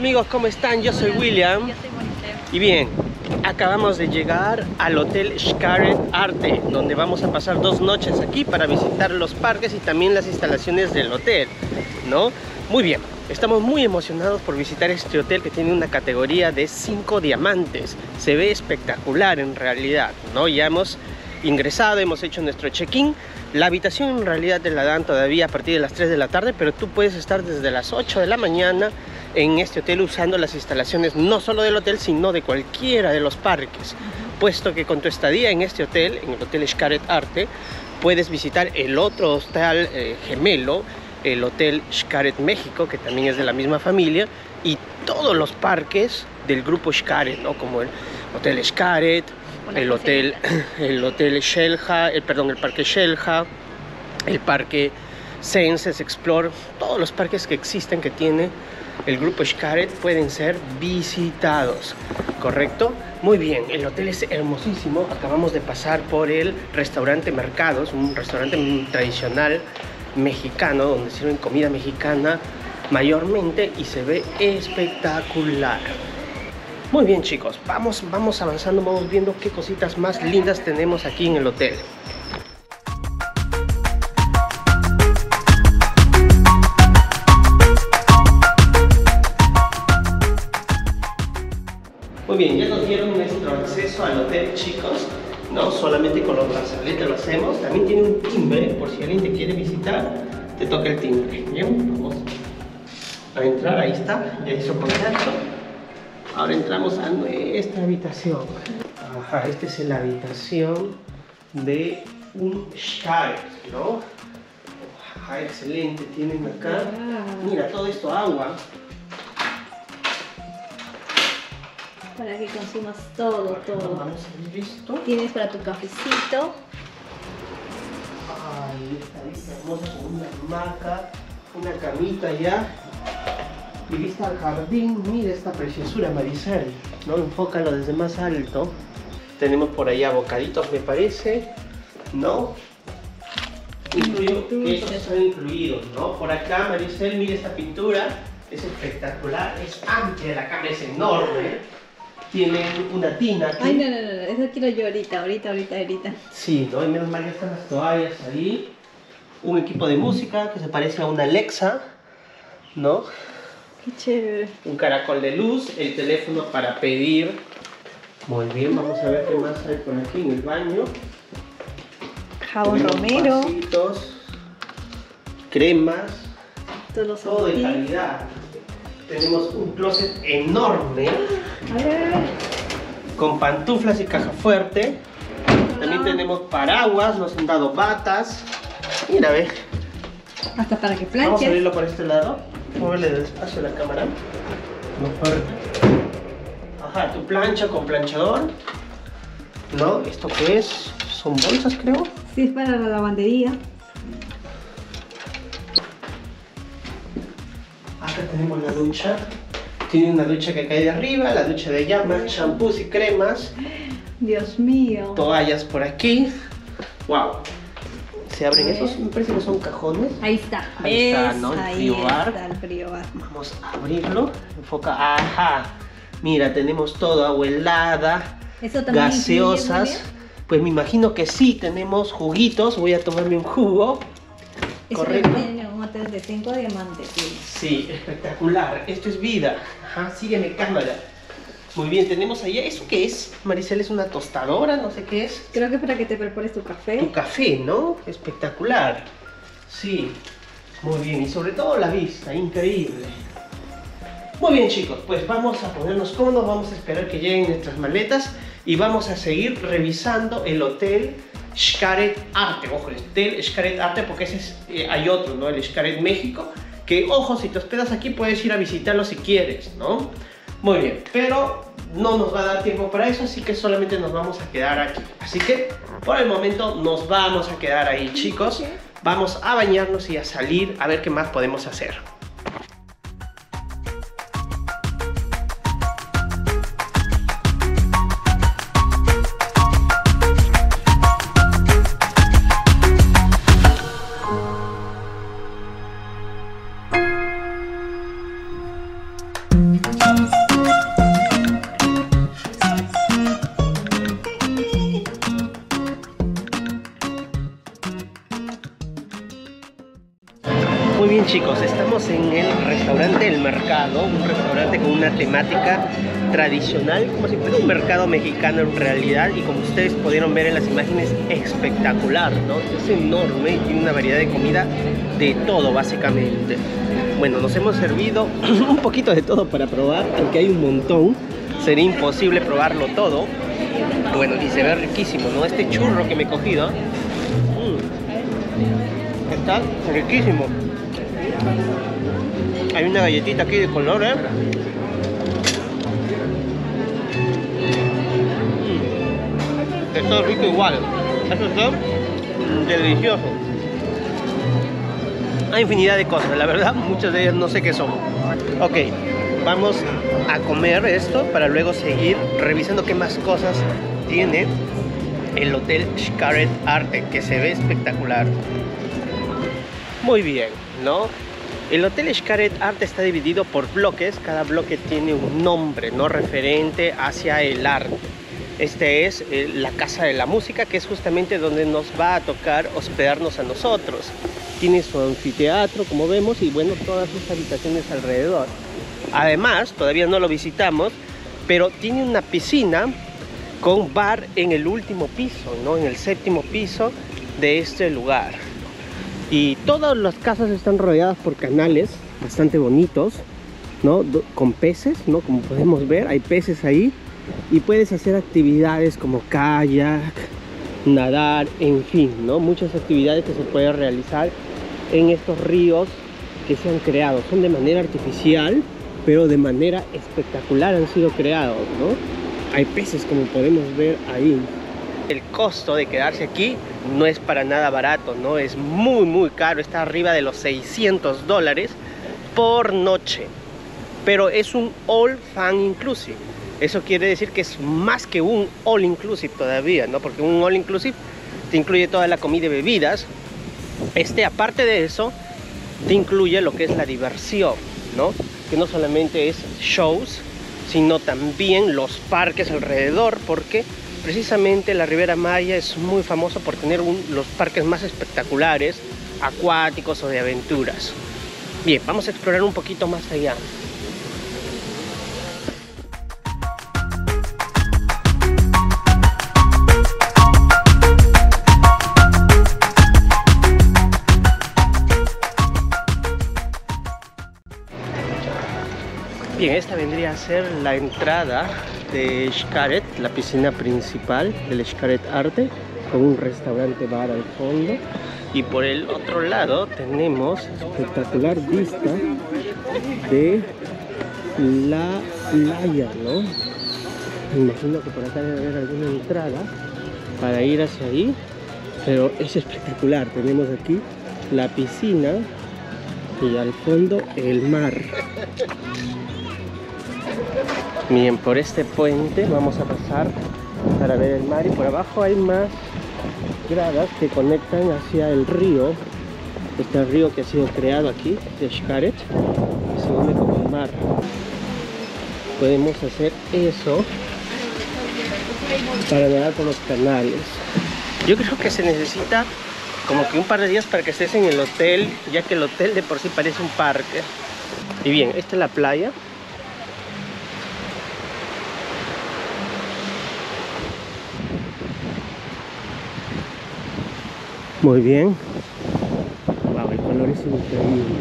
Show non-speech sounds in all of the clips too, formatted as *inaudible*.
Amigos, ¿cómo están? Yo soy William. Yo soy Monisel. Y bien, acabamos de llegar al Hotel Xcaret Arte, donde vamos a pasar dos noches aquí para visitar los parques y también las instalaciones del hotel, ¿no? Muy bien, estamos muy emocionados por visitar este hotel que tiene una categoría de 5 diamantes. Se ve espectacular en realidad, ¿no? Ya hemos ingresado, hemos hecho nuestro check-in. La habitación en realidad te la dan todavía a partir de las 3 de la tarde, pero tú puedes estar desde las 8 de la mañana en este hotel usando las instalaciones no solo del hotel, sino de cualquiera de los parques. Puesto que con tu estadía en este hotel, en el Hotel Xcaret Arte, puedes visitar el otro hostal eh, gemelo, el Hotel Xcaret México, que también es de la misma familia, y todos los parques del grupo Xcaret, ¿no? como el Hotel Xcaret, *laughs* el hotel, el hotel Shelja, el, perdón, el parque Shelja, el parque Senses Explore, todos los parques que existen que tiene el grupo Xcaret pueden ser visitados, ¿correcto? Muy bien, el hotel es hermosísimo, acabamos de pasar por el restaurante Mercados, un restaurante tradicional mexicano donde sirven comida mexicana mayormente y se ve espectacular. Muy bien chicos, vamos, vamos avanzando, vamos viendo qué cositas más lindas tenemos aquí en el hotel. Acceso al hotel chicos, ¿no? Solamente con los brazaletes lo hacemos. También tiene un timbre, por si alguien te quiere visitar, te toca el timbre. Bien, vamos a entrar, ahí está, ya hizo contacto. Ahora entramos a nuestra habitación. Ajá, esta es la habitación de un Xcaret, ¿no? Ajá, excelente, tienen acá. Mira, todo esto agua. Para que consumas todo, todo. Vamos esto. Tienes para tu cafecito. Ay, esta vista hermosa con una hamaca, una camita ya. Y vista al jardín, mira esta preciosura Maricel, ¿no? Enfócalo desde más alto. Tenemos por allá bocaditos, me parece, ¿no? Incluyo que estos están incluidos, ¿no? Por acá, Maricel, mira esta pintura, es espectacular, es amplia, la cama es enorme. Tienen una tina aquí. Ay, no, no, no, eso quiero yo ahorita, ahorita, ahorita, ahorita. Sí, ¿no? Y menos mal que están las toallas ahí. Un equipo de música que se parece a una Alexa, ¿no? Qué chévere. Un caracol de luz, el teléfono para pedir. Muy bien, vamos a ver qué más hay por aquí en el baño. Jabón romero, vasitos, cremas, todos los todo de calidad. Tenemos un closet enorme A ver, con pantuflas y caja fuerte. También tenemos paraguas, nos han dado batas. Mira, ve. hasta para que Vamos a planches. abrirlo por este lado. Moverle despacio a la cámara. No fuerte. Ajá, tu plancha con planchador. ¿No? ¿Esto qué es? Son bolsas, creo. Sí, es para la lavandería. Acá tenemos la ducha. Tiene una ducha que cae de arriba, la ducha de llama, shampoos y cremas, Dios mío. toallas por aquí. Wow. Se abren esos, me parece que son cajones. Ahí está. Ahí está, ¿ves? ¿no? El Ahí está el frigobar. Vamos a abrirlo. Enfoca. Ajá. Mira, tenemos todo agua helada. Eso también incluye, gaseosas. Pues me imagino que sí, tenemos juguitos. Voy a tomarme un jugo. Eso Correcto. en un hotel de 5 diamantes. Sí, espectacular. Esto es vida. Ajá, sígueme cámara. Muy bien, tenemos allá. ¿Eso qué es? Maricel, es una tostadora, no sé qué es. Creo que para que te prepares tu café. Tu café, ¿no? Espectacular. Sí, muy bien. Y sobre todo la vista, increíble. Muy bien chicos, pues vamos a ponernos cómodos, vamos a esperar que lleguen nuestras maletas y vamos a seguir revisando el hotel Xcaret Arte. Ojo, el hotel Xcaret Arte porque ese es, eh, hay otro, ¿no? El Xcaret México, que ojo, si te hospedas aquí puedes ir a visitarlo si quieres, ¿no? Muy bien, pero no nos va a dar tiempo para eso, así que solamente nos vamos a quedar aquí. Así que por el momento nos vamos a quedar ahí chicos. Vamos a bañarnos y a salir a ver qué más podemos hacer. En el restaurante El Mercado, un restaurante con una temática tradicional, como si fuera un mercado mexicano en realidad, y como ustedes pudieron ver en las imágenes, espectacular, ¿no? Es enorme y tiene una variedad de comida de todo, básicamente. Bueno, nos hemos servido *clears throat* un poquito de todo para probar, aunque hay un montón, sería imposible probarlo todo. Bueno, y se ve riquísimo, ¿no? Este churro que me he cogido, mm, está riquísimo. Hay una galletita aquí de color, ¿eh? Mm. Rico igual. Eso está delicioso. Hay infinidad de cosas, la verdad, *laughs* muchas de ellas no sé qué son. Ok, vamos a comer esto para luego seguir revisando qué más cosas tiene el Hotel Xcaret Arte, que se ve espectacular. Muy bien, ¿no? El Hotel Xcaret Arte está dividido por bloques, cada bloque tiene un nombre, ¿no? Referente hacia el arte. Este es eh, la Casa de la Música, que es justamente donde nos va a tocar hospedarnos a nosotros. Tiene su anfiteatro, como vemos, y bueno, todas sus habitaciones alrededor. Además, todavía no lo visitamos, pero tiene una piscina con bar en el último piso, ¿no? En el séptimo piso de este lugar. Y todas las casas están rodeadas por canales bastante bonitos, ¿no? Con peces, ¿no? Como podemos ver, hay peces ahí. Y puedes hacer actividades como kayak, nadar, en fin, ¿no? Muchas actividades que se pueden realizar en estos ríos que se han creado. Son de manera artificial, pero de manera espectacular han sido creados, ¿no? hay peces como podemos ver ahí. El costo de quedarse aquí no es para nada barato, ¿no? Es muy, muy caro. Está arriba de los 600 dólares por noche. Pero es un all fan inclusive. Eso quiere decir que es más que un all inclusive todavía, ¿no? Porque un all inclusive te incluye toda la comida y bebidas. Este, aparte de eso, te incluye lo que es la diversión, ¿no? Que no solamente es shows, sino también los parques alrededor, porque precisamente la Ribera Maya es muy famosa por tener los parques más espectaculares, acuáticos o de aventuras. Bien, vamos a explorar un poquito más allá. Bien, esta vendría a ser la entrada de Xcaret, la piscina principal del Xcaret Arte, con un restaurante bar al fondo. Y por el otro lado tenemos espectacular vista de la playa, ¿no? Imagino que por acá debe haber alguna entrada para ir hacia ahí, pero es espectacular. Tenemos aquí la piscina y al fondo el mar. Bien, por este puente vamos a pasar para ver el mar y por abajo hay más gradas que conectan hacia el río. Este río que ha sido creado aquí, de Xcaret, se une con el mar. Podemos hacer eso para nadar por los canales. Yo creo que se necesita como que un par de días para que estés en el hotel, ya que el hotel de por sí parece un parque. Y bien, esta es la playa, Muy bien. Wow, el color es increíble.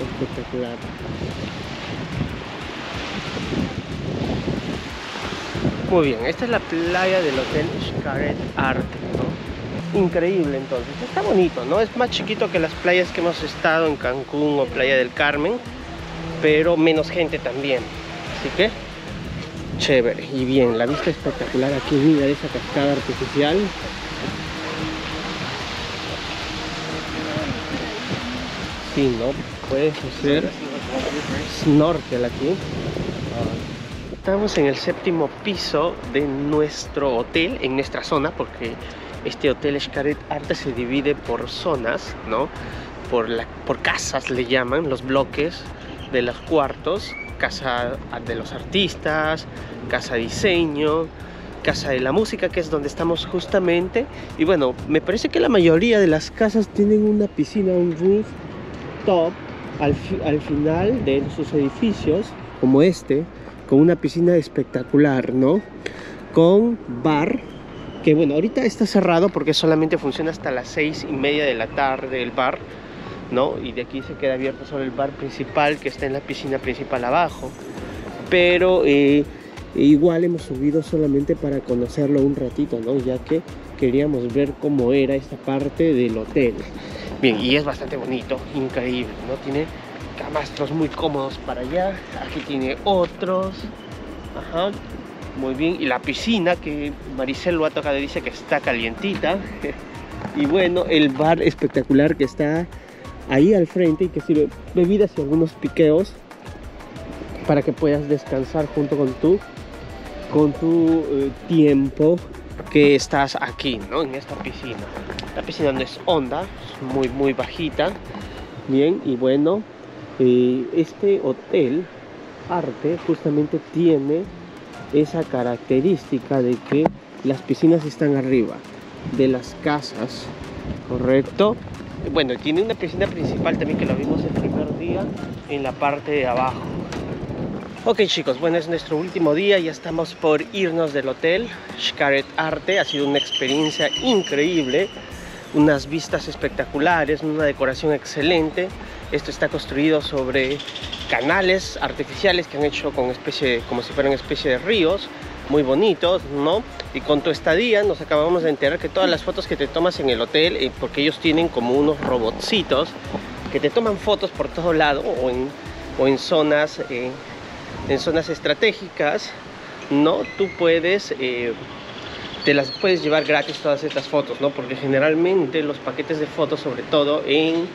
Espectacular. Muy bien, esta es la playa del Hotel Xcaret Art, Increíble entonces, está bonito, ¿no? Es más chiquito que las playas que hemos estado en Cancún o Playa del Carmen, pero menos gente también. Así que chévere y bien la vista espectacular aquí mira esa cascada artificial. Sí no puedes hacer snorkel aquí. Estamos en el séptimo piso de nuestro hotel en nuestra zona porque este hotel Xcaret Arte se divide por zonas no por, la, por casas le llaman los bloques de los cuartos casa de los artistas, casa diseño, Casa de la Música, que es donde estamos justamente. Y bueno, me parece que la mayoría de las casas tienen una piscina, un rooftop al, al final de sus edificios, como este, con una piscina espectacular, ¿no? Con bar, que bueno, ahorita está cerrado porque solamente funciona hasta las seis y media de la tarde el bar, ¿no? Y de aquí se queda abierto solo el bar principal que está en la piscina principal abajo. Pero eh, igual hemos subido solamente para conocerlo un ratito, ¿no? Ya que queríamos ver cómo era esta parte del hotel. Bien, y es bastante bonito, increíble, ¿no? Tiene camastros muy cómodos para allá. Aquí tiene otros. Ajá. Muy bien. Y la piscina que Maricel lo ha tocado dice que está calientita. *laughs* y bueno, el bar espectacular que está ahí al frente y que sirve bebidas y algunos piqueos para que puedas descansar junto con tu con tu eh, tiempo que estás aquí, ¿no? En esta piscina. La piscina no es honda, es muy muy bajita. Bien, y bueno, eh, este hotel arte justamente tiene esa característica de que las piscinas están arriba de las casas, ¿correcto? Bueno, tiene una piscina principal también que lo vimos el primer día en la parte de abajo. Ok chicos, bueno es nuestro último día, ya estamos por irnos del hotel Xcaret Arte, ha sido una experiencia increíble, unas vistas espectaculares, una decoración excelente. Esto está construido sobre canales artificiales que han hecho con especie, como si fueran especie de ríos, muy bonitos, ¿no? Y con tu estadía nos acabamos de enterar que todas las fotos que te tomas en el hotel, eh, porque ellos tienen como unos robotcitos que te toman fotos por todo lado o en, o en zonas, eh, en zonas estratégicas, ¿no? Tú puedes, eh, te las puedes llevar gratis todas estas fotos, ¿no? Porque generalmente los paquetes de fotos, sobre todo en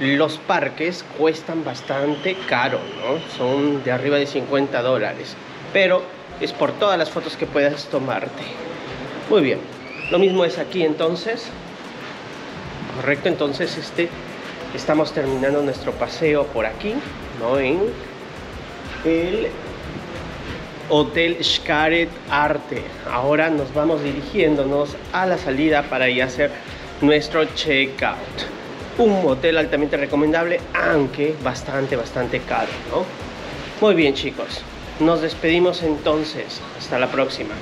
los parques, cuestan bastante caro, ¿no? Son de arriba de 50 dólares. Pero es por todas las fotos que puedas tomarte. Muy bien, lo mismo es aquí entonces. Correcto, entonces este, estamos terminando nuestro paseo por aquí, ¿no? En el Hotel Xcaret Arte. Ahora nos vamos dirigiéndonos a la salida para ir a hacer nuestro checkout. Un hotel altamente recomendable, aunque bastante, bastante caro, ¿no? Muy bien chicos, nos despedimos entonces. Hasta la próxima.